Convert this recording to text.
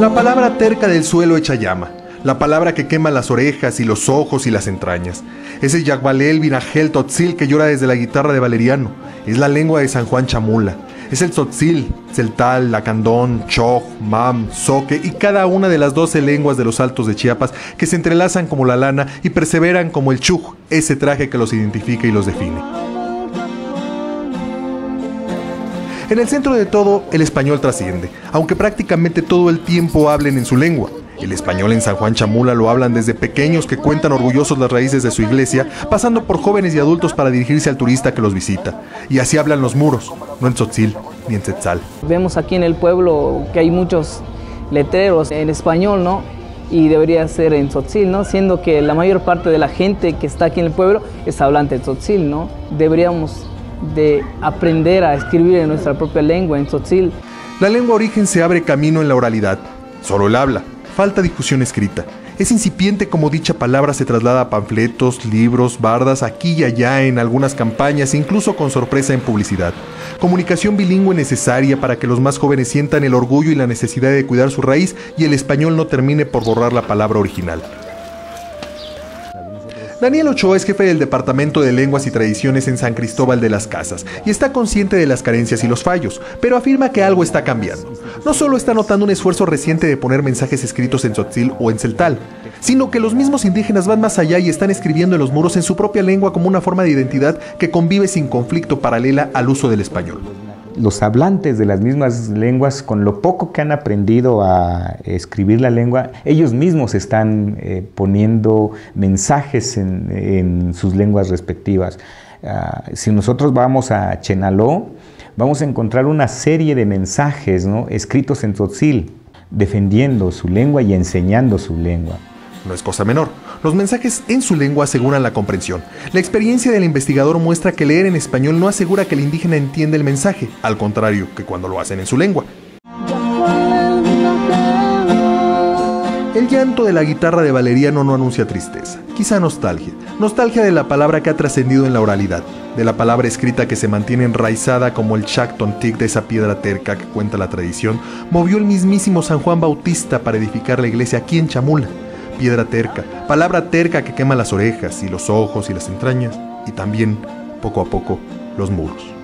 La palabra terca del suelo echa llama, la palabra que quema las orejas y los ojos y las entrañas. Es el Yagbalel Vinagel Totzil que llora desde la guitarra de Valeriano. Es la lengua de San Juan Chamula. Es el Tzotzil, Celtal, Lacandón, Choj, Mam, Soque y cada una de las doce lenguas de los altos de Chiapas que se entrelazan como la lana y perseveran como el Chuj, ese traje que los identifica y los define. En el centro de todo, el español trasciende, aunque prácticamente todo el tiempo hablen en su lengua. El español en San Juan Chamula lo hablan desde pequeños que cuentan orgullosos las raíces de su iglesia, pasando por jóvenes y adultos para dirigirse al turista que los visita. Y así hablan los muros, no en Tzotzil ni en Tzetzal. Vemos aquí en el pueblo que hay muchos letreros en español, ¿no? Y debería ser en Tzotzil, ¿no? Siendo que la mayor parte de la gente que está aquí en el pueblo es hablante de Tzotzil, ¿no? Deberíamos de aprender a escribir en nuestra propia lengua, en Tzotzil. La lengua origen se abre camino en la oralidad, solo el habla falta difusión escrita. Es incipiente como dicha palabra se traslada a panfletos, libros, bardas, aquí y allá en algunas campañas, incluso con sorpresa en publicidad. Comunicación bilingüe necesaria para que los más jóvenes sientan el orgullo y la necesidad de cuidar su raíz y el español no termine por borrar la palabra original. Daniel Ochoa es jefe del Departamento de Lenguas y Tradiciones en San Cristóbal de las Casas y está consciente de las carencias y los fallos, pero afirma que algo está cambiando. No solo está notando un esfuerzo reciente de poner mensajes escritos en Tzotzil o en Celtal, sino que los mismos indígenas van más allá y están escribiendo en los muros en su propia lengua como una forma de identidad que convive sin conflicto paralela al uso del español los hablantes de las mismas lenguas, con lo poco que han aprendido a escribir la lengua, ellos mismos están eh, poniendo mensajes en, sus lenguas respectivas. Ah, si nosotros vamos a Chenaló, vamos a encontrar una serie de mensajes escritos en tzotzil, defendiendo su lengua y enseñando su lengua. No es cosa menor. Los mensajes en su lengua aseguran la comprensión. La experiencia del investigador muestra que leer en español no asegura que el indígena entienda el mensaje, al contrario que cuando lo hacen en su lengua. El llanto de la guitarra de Valeriano no anuncia tristeza, quizá nostalgia. Nostalgia de la palabra que ha trascendido en la oralidad, de la palabra escrita que se mantiene enraizada como el chactontic de esa piedra terca que cuenta la tradición, movió el mismísimo San Juan Bautista para edificar la iglesia aquí en Chamula piedra terca, palabra terca que quema las orejas y los ojos y las entrañas, y también, poco a poco, los muros.